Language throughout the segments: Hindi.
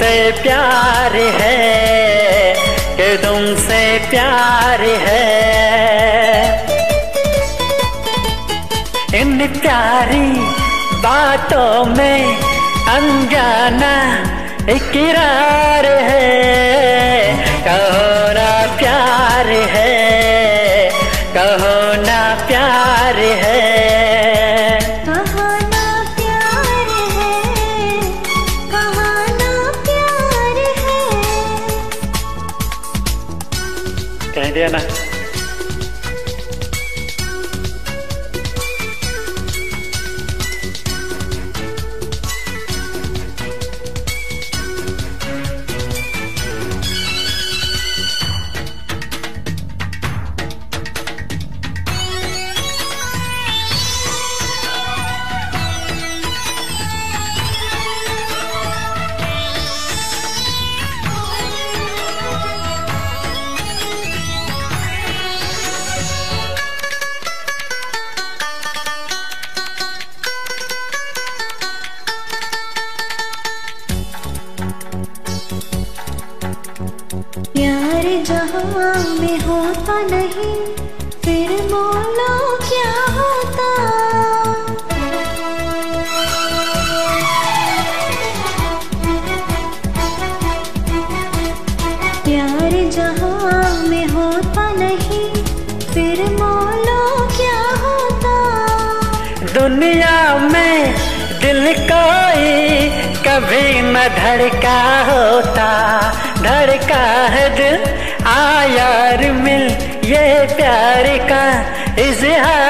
तुमसे प्यार है कि तुमसे प्यार है। इन प्यारी बातों में अनजाना इकरार कह दिया जहाँ में होता नहीं, फिर मौला क्या होता? प्यार जहाँ में होता नहीं, फिर मौला क्या होता? दुनिया में दिल कोई कभी न धड़का होता, धड़का है दिल आयार मिल ये प्यार का इजहार।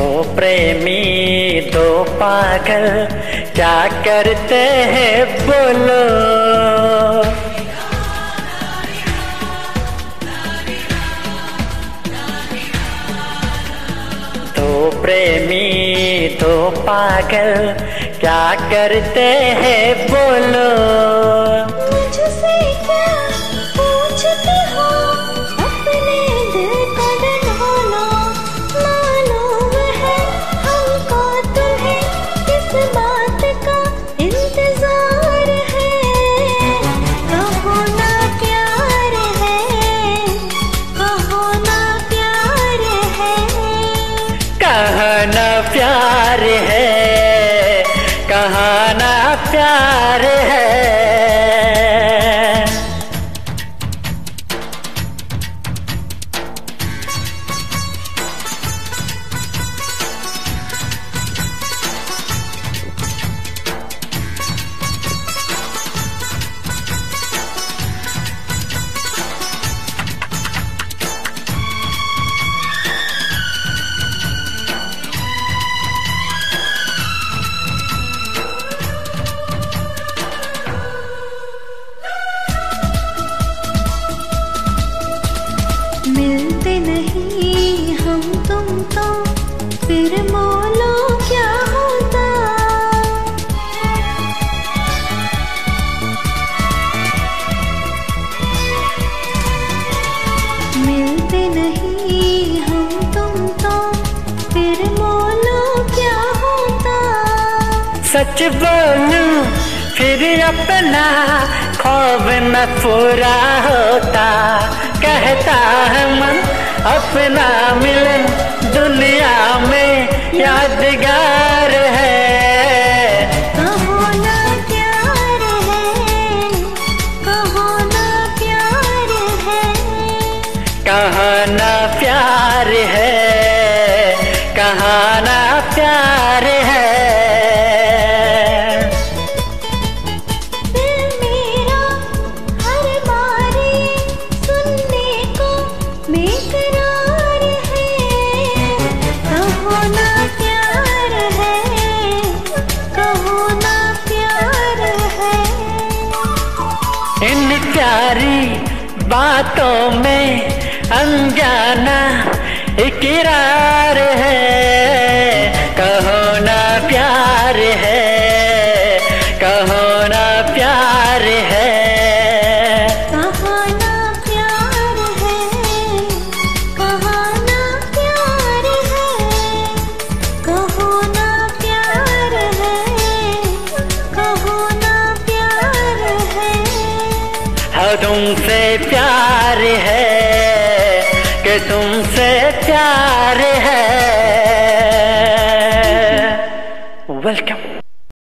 दो प्रेमी, दो पागल, क्या करते हैं बोलो? दो प्रेमी, दो पागल, क्या करते हैं बोलो? प्यार फिर मौलो क्या होता? मिलते नहीं हम तुम तो फिर मौलो क्या होता? सच बोलूँ, फिर अपना ख्वाब न पूरा होता। कहता है मन अपना मिले दुनिया में यादगार है। कहाँ ना प्यार है कहाँ ना प्यार है। मेरा हर सुनने को प्यार बातों में अनजाना इकरार है। तुमसे प्यार है कि तुमसे प्यार है।